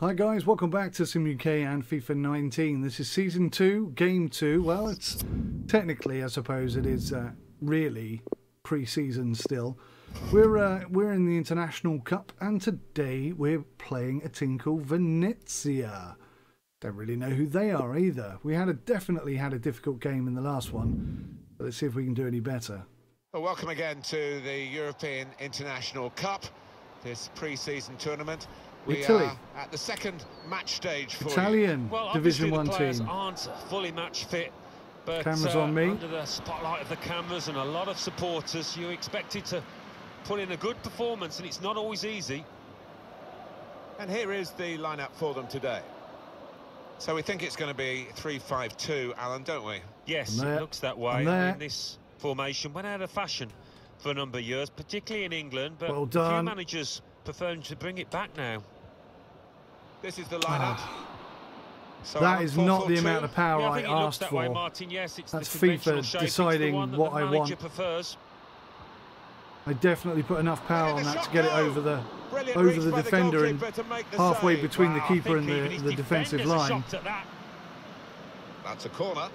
Hi guys, welcome back to Sim UK and FIFA 19. This is season two, game two. Well, it's technically, I suppose, it is uh, really pre-season still. We're uh, we're in the International Cup, and today we're playing a team called Venezia. Don't really know who they are either. We had a definitely had a difficult game in the last one. But let's see if we can do any better. Well, welcome again to the European International Cup, this pre-season tournament. We Italy. are at the second match stage for. Italian Well, Division One the players team. aren't fully match fit, but Cameras uh, on me. under the spotlight of the cameras and a lot of supporters, you expected to put in a good performance, and it's not always easy. And here is the lineup for them today. So we think it's going to be 3-5-2, Alan, don't we? Yes, it looks that I'm way. I mean, this formation went out of fashion for a number of years, particularly in England, but Well a few done. managers prefer to bring it back now. This is the lineup. So, Ah. That Alan, is not the 4-4-2. amount of power yeah, I I think it looks asked that for. way, Martin. Yes, it's That's FIFA shape. Deciding the what the I want. prefers. I definitely put enough power on that to get it over the Brilliant over the by defender and goalkeeper to make the halfway save. between the keeper and the, the defensive line. that. That's a corner.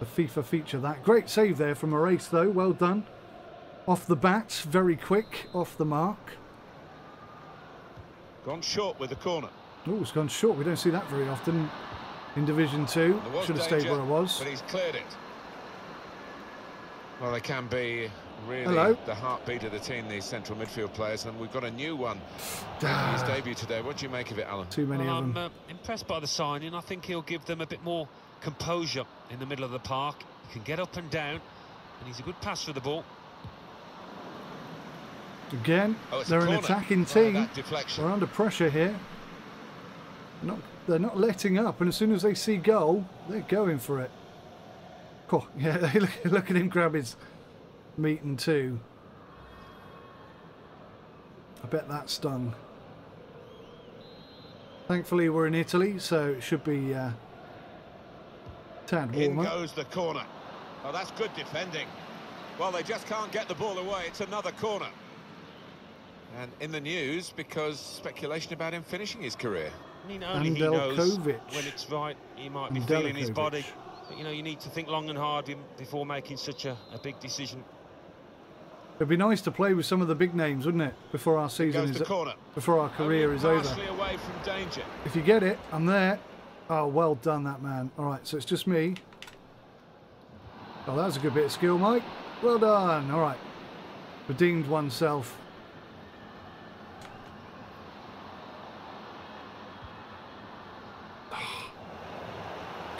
The FIFA feature that. Great save there from a Race though, well done. Off the bat, very quick, off the mark. Gone short with the corner. Oh, it's gone short. We don't see that very often in Division 2. Should have stayed where it was. But he's cleared it. Well, they can be really Hello. the heartbeat of the team, these central midfield players, and we've got a new one making his debut today. What do you make of it, Alan? too many Well, of I'm them. uh, impressed by the signing. And I think he'll give them a bit more composure in the middle of the park. He can get up and down, and he's a good pass for the ball. Again, Oh, they're an attacking team. We're under pressure here. Not, they're not letting up, and as soon as they see goal, they're going for it. Cool. Yeah, look, at him grab his meat and two. I bet that stung. Thankfully, we're in Italy, so it should be uh, tad In goes the corner. Oh, that's good defending. Well, they just can't get the ball away. It's another corner. And in the news, because speculation about him finishing his career. I mean, only he knows Andelkovic. when it's right. He might be feeling his body. But, you know, you need to think long and hard before making such a, a big decision. It'd be nice to play with some of the big names, wouldn't it? Before our season Goes is the corner. before our career is over. partially away from danger. If you get it, I'm there. Oh, well done, that man. All right, so it's just me. Oh, that was a good bit of skill, Mike. Well done. All right. Redeemed oneself.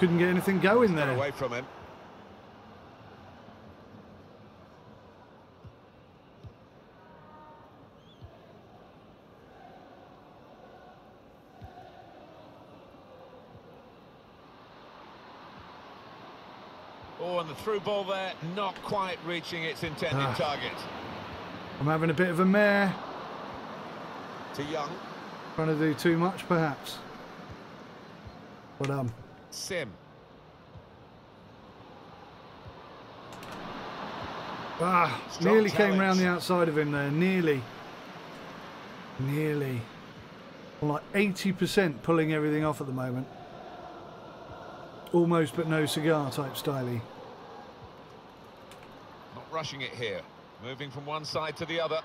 Couldn't get anything going there. away from him. Oh, and the through ball there, not quite reaching its intended Ah. target. I'm having a bit of a mare. To Young, Trying to do too much, perhaps. But um, Sim. ah, Strong nearly came round the outside of him there. Nearly. Nearly. I'm like 80% pulling everything off at the moment. Almost but no cigar type styly. Not rushing it here. Moving from one side to the other.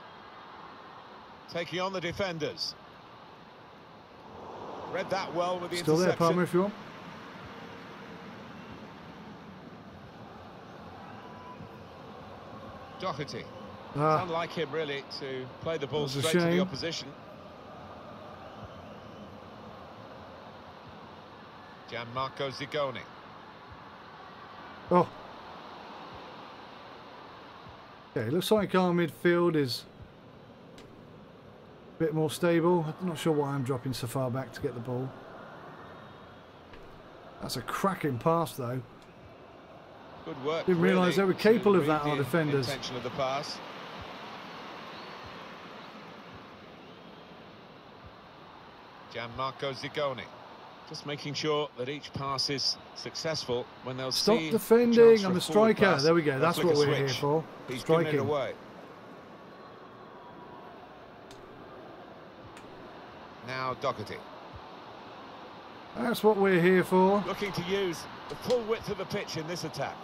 Taking on the defenders. Read that well with the Still there. Palmer, if you want. Doherty. It's Ah, unlike him, really, to play the ball straight to the opposition. Gianmarco Zigoni. oh. It looks like our midfield is a bit more stable. I'm not sure why I'm dropping so far back to get the ball. That's a cracking pass, though. Good work. Didn't realise they were capable of that, our defenders. Intention of the pass. Gianmarco Zigoni. Just making sure that each pass is successful when they'll Stop defending. I'm a striker. pass. There we go. That's what we're here for. He's given it Striking. away. Now Doherty. That's what we're here for. Looking to use the full width of the pitch in this attack.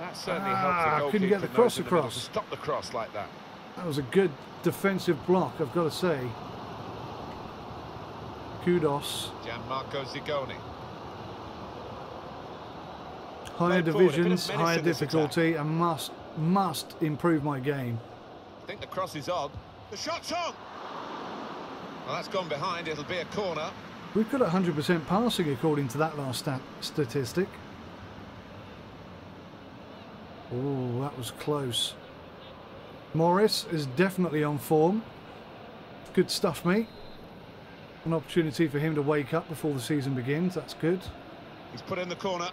That certainly Ah, helps the couldn't get the cross in the across. Stop the cross like that. That was a good defensive block, I've got to say. Kudos. Gianmarco Zigoni. Higher Played forward, a bit of divisions, higher difficulty, and must must improve my game. I think the cross is on. The shot's on! Well, that's gone behind. It'll be a corner. We've got 100% passing according to that last stat statistic. Oh, that was close. Morris is definitely on form. Good stuff, mate. An opportunity for him to wake up before the season begins. That's good. He's put in the corner.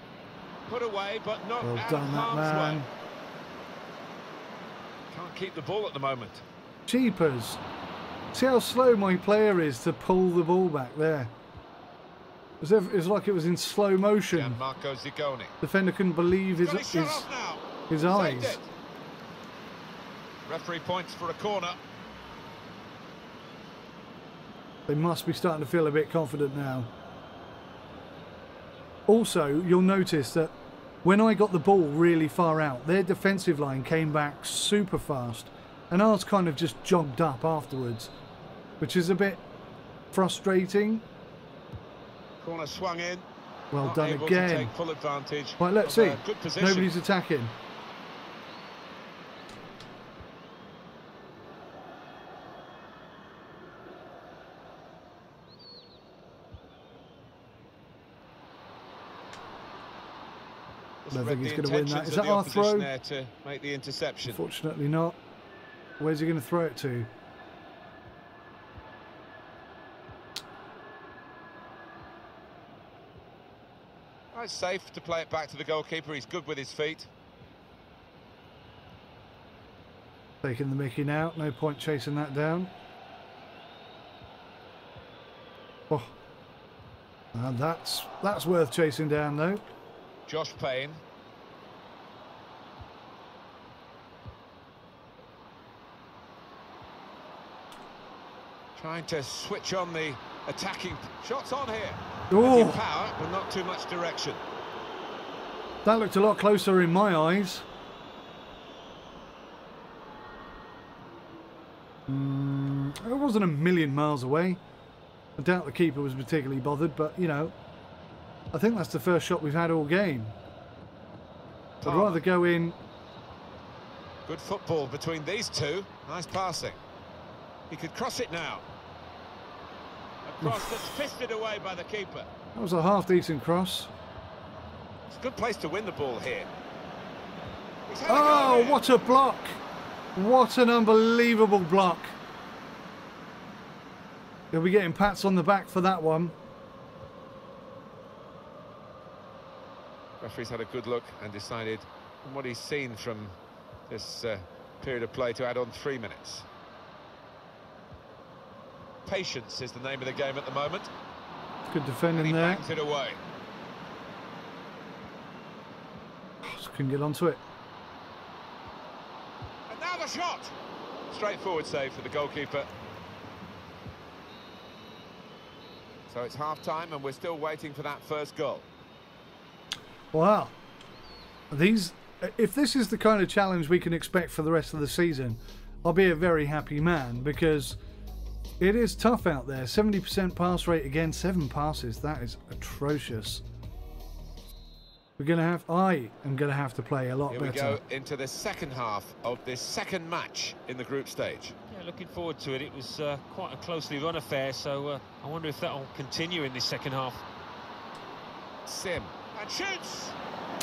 Put away, but not Well out done, that man. way. Can't keep the ball at the moment. Cheapers. See how slow my player is to pull the ball back there. It was, ev- it was like it was in slow motion. Gianmarco Zigoni. Defender couldn't believe his, his shot his, off now. his Saved eyes. Referee points for a corner. They must be starting to feel a bit confident now. Also, you'll notice that when I got the ball really far out, their defensive line came back super fast, and ours kind of just jogged up afterwards, which is a bit frustrating. Corner swung in. Well Not done again. take full advantage. Right, let's see. Nobody's attacking. Don't think he's gonna win that. Is that our throw? There to make the interception. Fortunately not. Where's he going to throw it to? Oh, it's safe to play it back to the goalkeeper. He's good with his feet. Taking the Mickey now. No point chasing that down. Oh. And that's that's worth chasing down though. Josh Payne. Trying to switch on the attacking shots on here. Oh, power, but not too much direction. that looked a lot closer in my eyes. Mm, it wasn't a million miles away. I doubt the keeper was particularly bothered, but you know, I think that's the first shot we've had all game. I'd rather go in Good football between these two. Nice passing. He could cross it now. A cross that's fisted away by the keeper. That was a half decent cross. It's a good place to win the ball here. He's had a go Oh, here. what a block! What an unbelievable block. He'll be getting pats on the back for that one. Referee's had a good look and decided, from what he's seen from this uh, period of play, to add on three minutes. Patience is the name of the game at the moment. Good And defending he there. bangs it away. Just couldn't get onto it. And now the shot! Straightforward save for the goalkeeper. So it's half-time and we're still waiting for that first goal. Wow. These, if this is the kind of challenge we can expect for the rest of the season, I'll be a very happy man because it is tough out there. 70% pass rate again, seven passes. That is atrocious. We're gonna have. I am gonna have to play a lot Here we better. go into the second half of this second match in the group stage. Yeah, looking forward to it. It was uh, quite a closely run affair, so uh, I wonder if that will continue in this second half. Sim and shoots.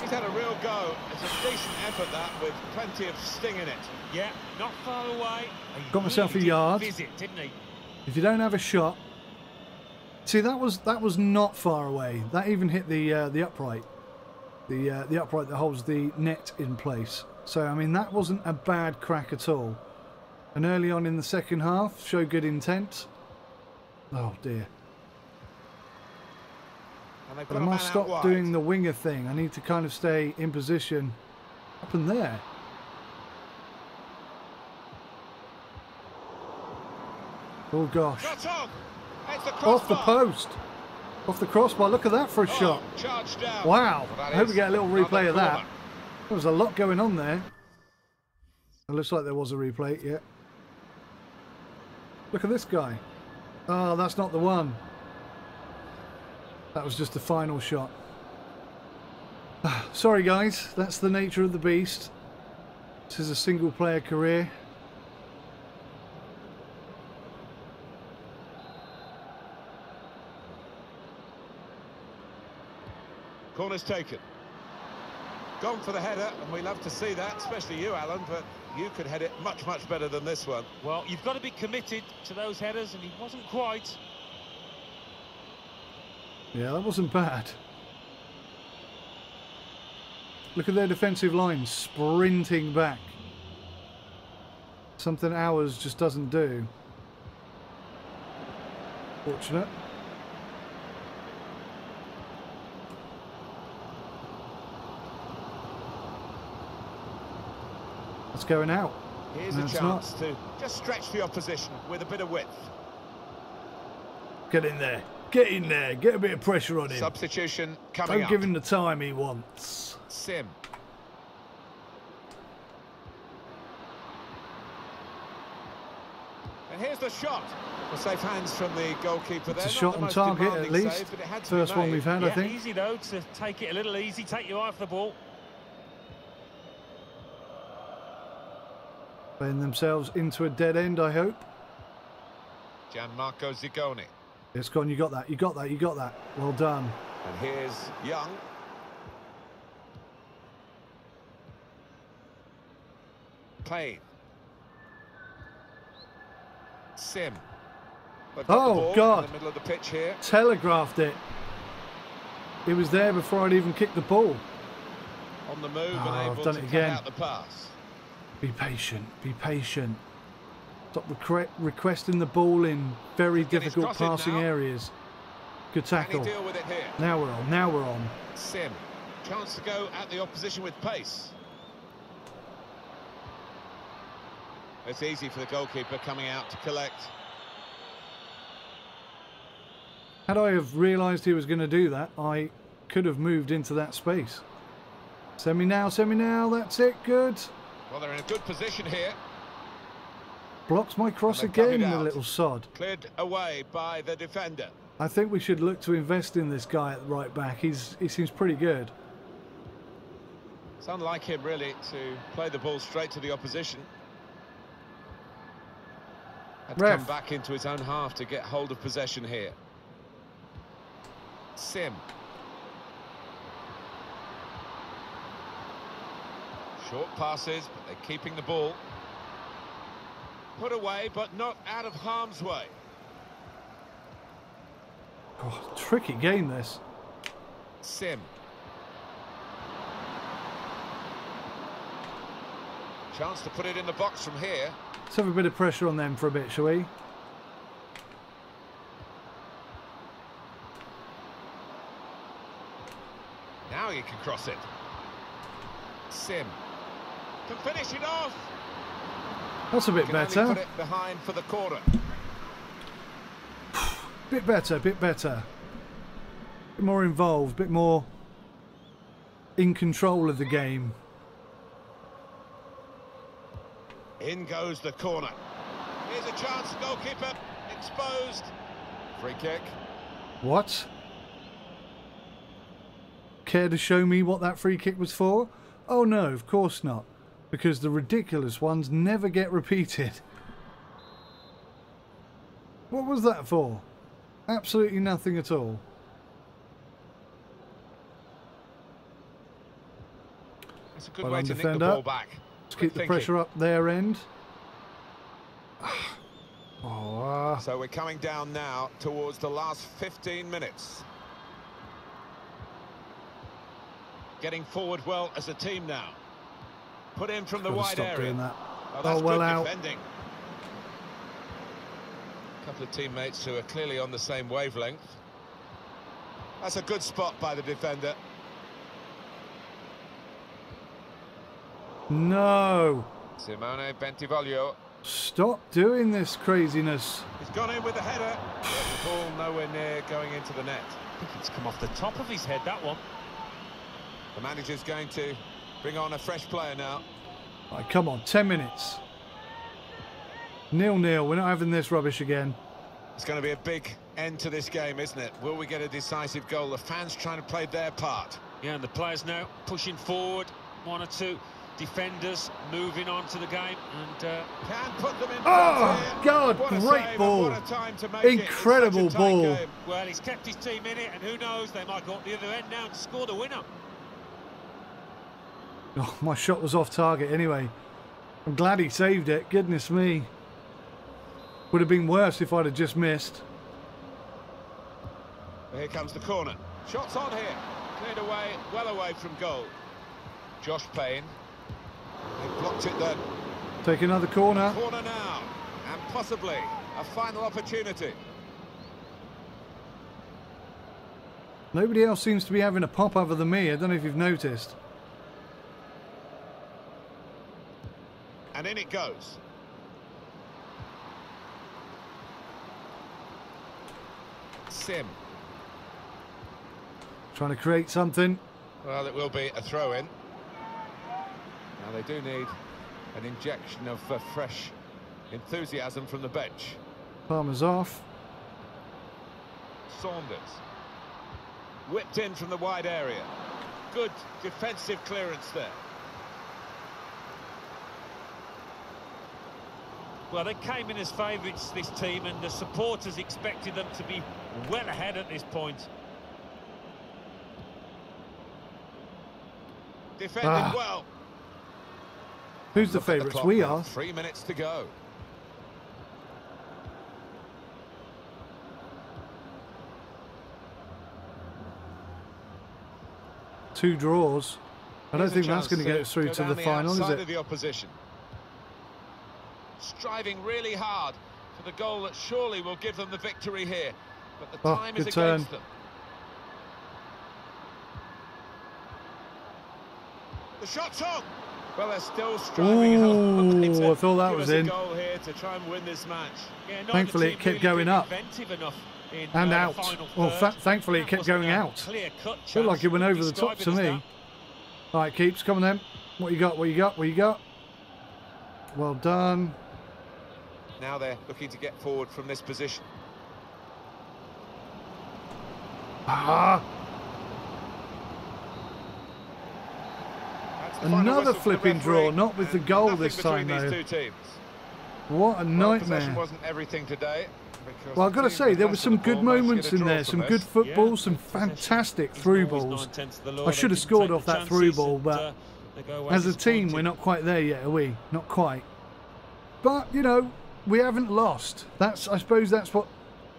He's had a real go. It's a decent effort that with plenty of sting in it. Yeah, not far away. He Got myself a yard. Visit, didn't he? If you don't have a shot, see that was that was not far away. That even hit the uh, the upright, the uh, the upright that holds the net in place. So I mean that wasn't a bad crack at all. And early on in the second half, show good intent. Oh dear! But I must stop doing the winger thing. I need to kind of stay in position up and there. Oh gosh! Shot on. It's the Off the post. Off the crossbar. Look at that for a Oh, shot. Wow. I hope we get a little replay of that. corner. There was a lot going on there. It looks like there was a replay, yeah. Look at this guy. Oh, that's not the one. That was just the final shot. Sorry, guys. That's the nature of the beast. This is a single player career. Corner's taken. Gone for the header, and we love to see that, especially you, Alan, but you could head it much, much better than this one. Well, you've got to be committed to those headers, and he wasn't quite. Yeah, that wasn't bad. Look at their defensive line sprinting back. Something ours just doesn't do. Fortunate. That's going out. Here's No, a it's chance to just stretch the opposition with a bit of width. Get in there. Get in there. Get a bit of pressure on him. Substitution coming Don't up. give him the time he wants. Sim. And here's the shot. Well, safe hands from the goalkeeper there. It's a Not shot the on target at least. save, but it had to First one we've had, I think. easy though to take it a little easy, take you off the ball. Playing themselves into a dead end, I hope. Gianmarco Zigoni. It's gone. You got that. You got that. You got that. Well done. And here's Young. Payne. Sim. Oh, God. In the middle of the pitch here. Telegraphed it. It was there before I'd even kicked the ball. On the move Oh, I've and able done to it again. out the pass. Be patient. Be patient. Stop requ- requesting the ball in very difficult passing now. areas. Good tackle. deal with it here? Now we're on. Now we're on. Sim. Chance to go at the opposition with pace. It's easy for the goalkeeper coming out to collect. Had I have realised he was going to do that, I could have moved into that space. Send me now. Send me now. That's it. Good. Well, they're in a good position here. Blocks my cross And they've dug it again, the little sod. Cleared away by the defender. I think we should look to invest in this guy at the right back. He's he seems pretty good. It's unlike him, really, to play the ball straight to the opposition. Had to Ref. come back into his own half to get hold of possession here. Sim. Short passes, but they're keeping the ball. Put away, but not out of harm's way. Oh, tricky game this. Sim. Chance to put it in the box from here. Let's have a bit of pressure on them for a bit, shall we? Now you can cross it. Sim. Can finish it off. That's a bit better. put it behind for the corner. Bit better, bit better. Bit more involved, bit more in control of the game. In goes the corner. Here's a chance, goalkeeper exposed. Free kick. What? Care to show me what that free kick was for? Oh no, of course not. Because the ridiculous ones never get repeated. What was that for? Absolutely nothing at all. It's a good Well way to nick defender. the ball back. Let's Quick keep the pressure up their end. Oh, uh, So we're coming down now towards the last 15 minutes. Getting forward well as a team now. Put in from the wide stop area. doing that. Oh, that's Oh, well good out. defending. A couple of teammates who are clearly on the same wavelength. That's a good spot by the defender. No. Simone Bentivoglio. Stop doing this craziness. He's gone in with the header. the ball nowhere near going into the net. I think it's come off the top of his head, that one. The manager's going to bring on a fresh player now. Right, come on, 10 minutes. Nil nil. We're not having this rubbish again. It's going to be a big end to this game, isn't it? Will we get a decisive goal? The fans trying to play their part. Yeah, and the players now pushing forward. One or two defenders moving on to the game and uh... can put them in. Oh God! What great ball! Incredible ball. Game. Well, he's kept his team in it, and who knows? They might go up the other end now to score the winner. Oh, my shot was off target anyway. I'm glad he saved it. Goodness me. Would have been worse if I'd have just missed. Here comes the corner. Shots on here. Cleared away, well away from goal. Josh Payne. He blocked it then. Take another corner. Corner now. And possibly a final opportunity. Nobody else seems to be having a pop other than me. I don't know if you've noticed. And in it goes. Sim. Trying to create something. Well, it will be a throw-in. Now they do need an injection of uh, fresh enthusiasm from the bench. Palmer's off. Saunders. Whipped in from the wide area. Good defensive clearance there. Well, they came in as favourites, this team, and the supporters expected them to be well ahead at this point. Defended ah. well. Who's the favourites? We are. Three minutes to go. Two draws. I don't think that's going to get us through to the, the final, is it? Of the opposition. Striving really hard for the goal that surely will give them the victory here. But the oh, time is turn. against them. The shot's on. Well, they're still striving. Ooh, I thought that was in. Goal here to try and win this match. Yeah, Thankfully, it kept really going up in, and uh, out. Well, thankfully, it kept going out. Felt like it went over the top to me. All right, keeps coming then. What you got? What you got? What you got? Well done. Now they're looking to get forward from this position. Ah. Another flipping draw, not with the goal this time though. What a nightmare. wasn't everything today. Well, I've got to say, there were some good moments in there, some good football, yeah. some fantastic through balls. I should have scored off that through ball, but uh, as a team, we're not quite there yet, are we? Not quite. But, you know, we haven't lost. That's, I suppose that's what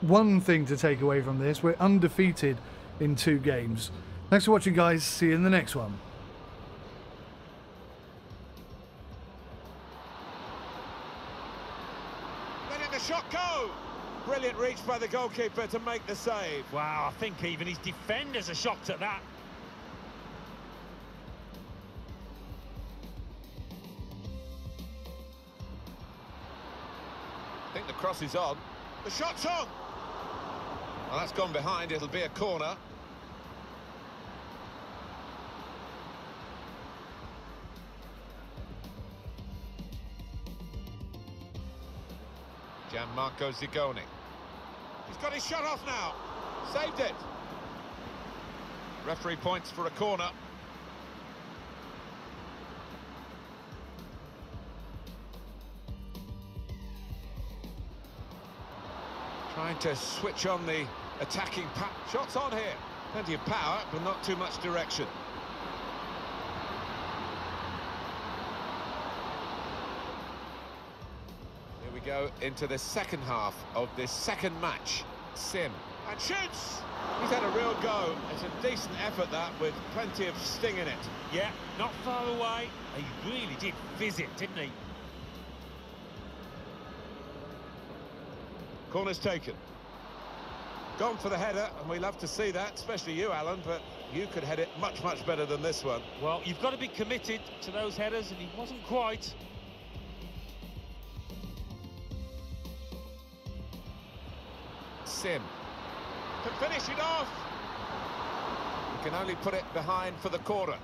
one thing to take away from this. We're undefeated in two games. Thanks for watching, guys. See you in the next one. the shot go! Brilliant reach by the goalkeeper to make the save. Wow, I think even his defenders are shocked at that. Cross is on. The shot's on! Well, that's gone behind. It'll be a corner. Gianmarco Zigoni. He's got his shot off now. Saved it. Referee points for a corner. Trying to switch on the attacking Shots on here. Plenty of power, but not too much direction. Here we go into the second half of this second match. Sim. And shoots! He's had a real go. It's a decent effort, that, with plenty of sting in it. Yeah, not far away. He really did visit, didn't he? Corner's taken. Gone for the header, and we love to see that, especially you, Alan, but you could head it much, much better than this one. Well, you've got to be committed to those headers, and he wasn't quite. Sim can finish it off. He can only put it behind for the corner.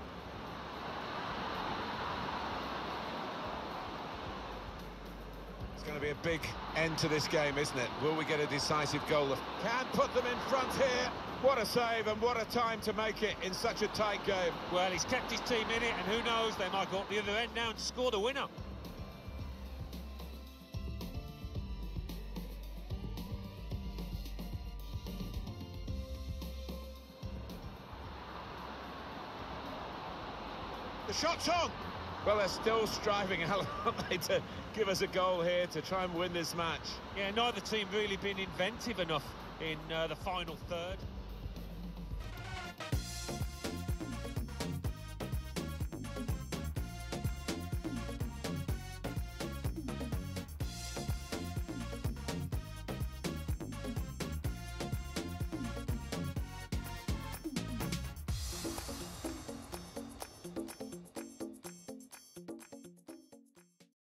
It's going to be a big end to this game, isn't it? Will we get a decisive goal? Can put them in front here. What a save and what a time to make it in such a tight game. Well, he's kept his team in it, and who knows, they might go up the other end now and score the winner. The shot's on. Well, they're still striving, Alan, to give us a goal here to try and win this match. Yeah, neither team really been inventive enough in uh, the final third.